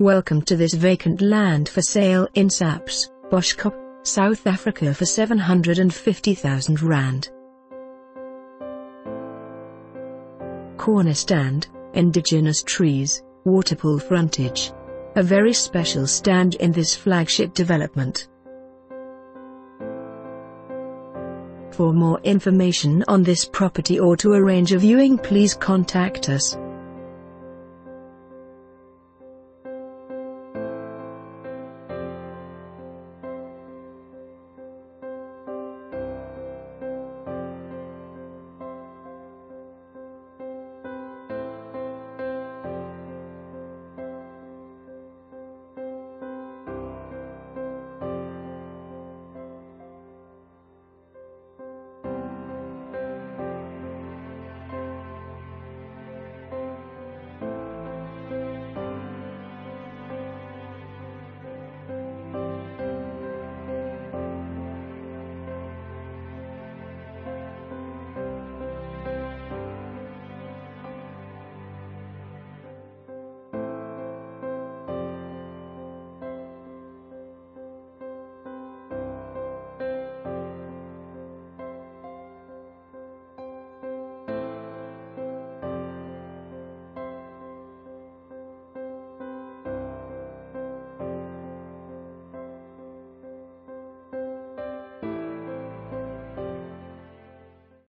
Welcome to this vacant land for sale in Saps, Boschkop, South Africa for 750,000 Rand. Corner stand, indigenous trees, waterpool frontage. A very special stand in this flagship development. For more information on this property or to arrange a viewing please contact us.